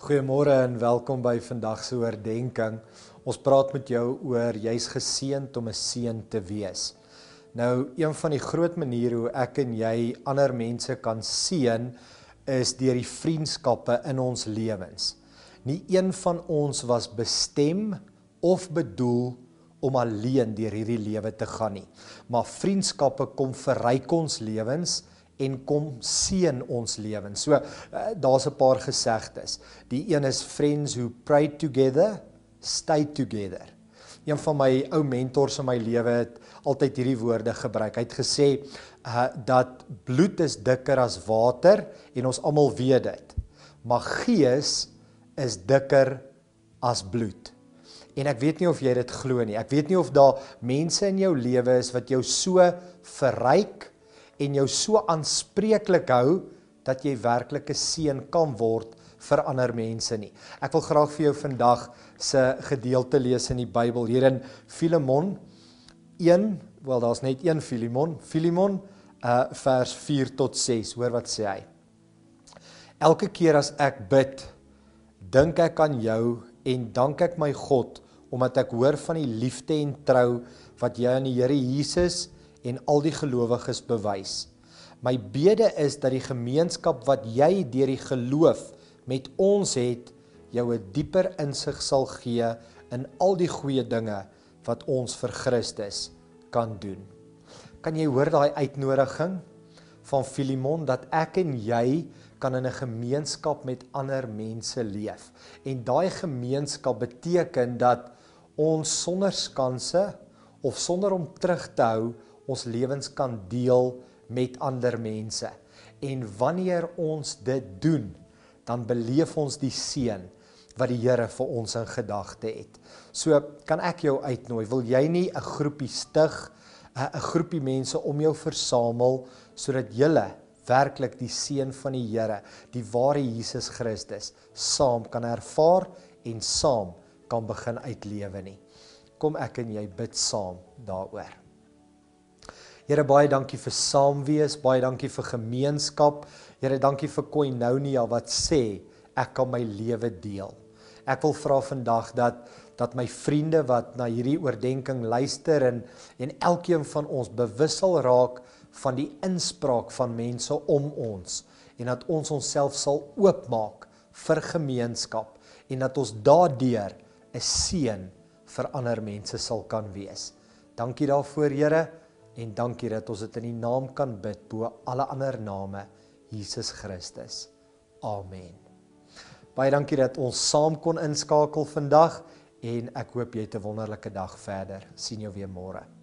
Goeiemôre en welkom by vandag se oordeenking. Ons praat met jou oor jy's geseënd om 'n seën te wees. Nou, een van die groot maniere hoe ek en jy ander mense kan seën is deur die vriendskappe in ons lewens. Nie een van ons was bestem of bedoel om alleen deur hierdie lewe te gaan nie. Maar vriendskappe kom verryk ons lewens en kom seën ons lewens. So uh, daar's 'n paar gesegdes. Die een is friends who pray together, stay together. Een van my ou mentors in my lewe het altyd hierdie woorde gebruik. Hy het gesê uh, dat bloed is dikker as water en ons almal weet dit. Maar gees is dikker as bloed. En ek weet nie of jy dit glo nie. Ek weet nie of daar mense in jou lewe is wat jou so verryk en jou so aanspreeklik hou dat jy werklik 'n seën kan word vir ander mense nie. Ek wil graag vir jou vandag se gedeelte lees in die Bybel hier in Filemon 1, wel daar's net een Filemon, Filemon uh vers 4 tot 6. Hoor wat sê hy. Elke keer as ek bid, dink ek aan jou en dank ek my God omdat ek hoor van die liefde en trou wat jy aan die Here Jesus en al die gelowiges bewys. My bede is dat die gemeenskap wat jy deur die geloof met ons het, jou 'n dieper insig sal gee in al die goeie dinge wat ons vir Christus kan doen. Kan jy hoor daai uitnodiging van Filemon dat ek en jy kan in 'n gemeenskap met ander mense leef. En daai gemeenskap beteken dat ons sonder skanse of sonder om terug te hou ons lewens kan deel met ander mense. En wanneer ons dit doen, dan beleef ons die seën wat die Here vir ons in gedagte het. So kan ek jou uitnooi, wil jy nie 'n groepie stig, 'n groepie mense om jou versamel sodat julle werklik die seën van die Here, die ware Jesus Christus, saam kan ervaar en saam kan begin uitlewe nie. Kom ek en jy bid saam daaroor. Here baie dankie vir saam wees, baie dankie vir gemeenskap. Here dankie vir Koinonia wat sê ek kan my lewe deel. Ek wil vra vandag dat dat my vriende wat na hierdie oordeenking luister en en elkeen van ons bewus sal raak van die inspraak van mense om ons en dat ons onsself sal oopmaak vir gemeenskap en dat ons daardeur 'n seën vir ander mense sal kan wees. Dankie daarvoor Here en dankie dat ons dit in die naam kan bid bo alle ander name Jesus Christus. Amen. Baie dankie dat ons saam kon inskakel vandag en ek hoop jy het 'n wonderlike dag verder. sien jou weer môre.